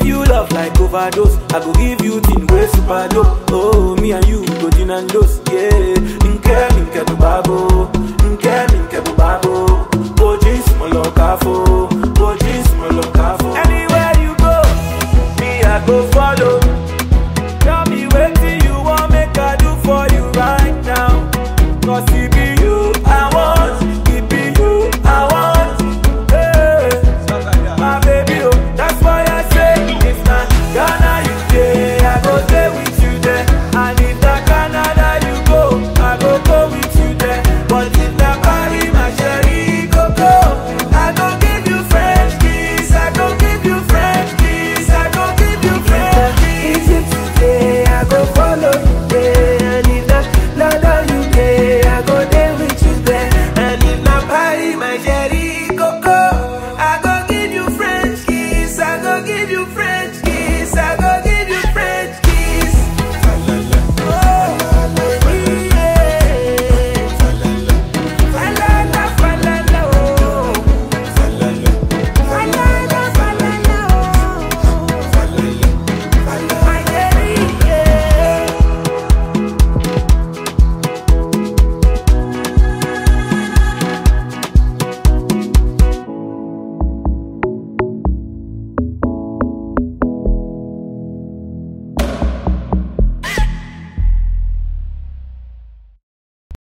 give you love like overdose. I go give you thing way super dope. Oh, me and you go din and dose, yeah.